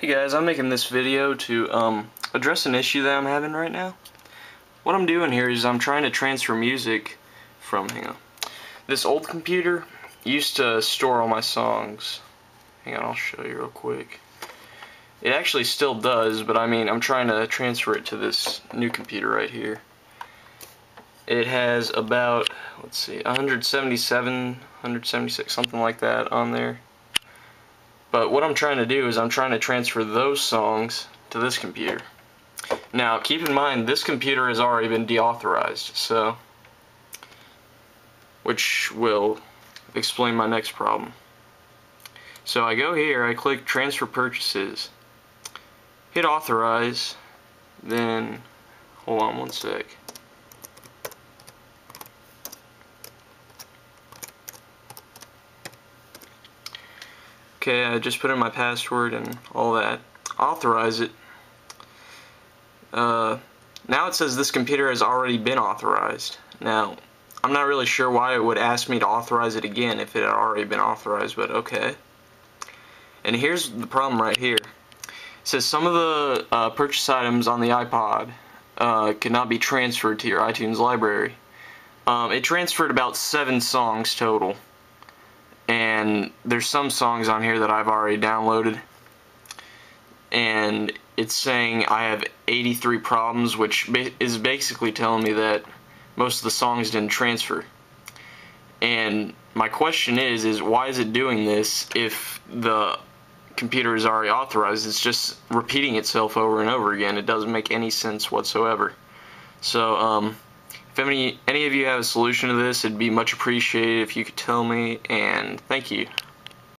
Hey guys, I'm making this video to um, address an issue that I'm having right now. What I'm doing here is I'm trying to transfer music from, hang on, this old computer used to store all my songs. Hang on, I'll show you real quick. It actually still does, but I mean, I'm trying to transfer it to this new computer right here. It has about, let's see, 177, 176, something like that on there. But what I'm trying to do is I'm trying to transfer those songs to this computer. Now, keep in mind, this computer has already been deauthorized, so, which will explain my next problem. So I go here, I click transfer purchases, hit authorize, then, hold on one sec. Okay, I just put in my password and all that. Authorize it. Uh, now it says this computer has already been authorized. Now, I'm not really sure why it would ask me to authorize it again if it had already been authorized, but okay. And here's the problem right here. It says some of the uh, purchase items on the iPod uh, cannot be transferred to your iTunes library. Um, it transferred about seven songs total and there's some songs on here that I've already downloaded. And it's saying I have 83 problems which is basically telling me that most of the songs didn't transfer. And my question is is why is it doing this if the computer is already authorized? It's just repeating itself over and over again. It doesn't make any sense whatsoever. So um, if any, any of you have a solution to this, it'd be much appreciated if you could tell me, and thank you.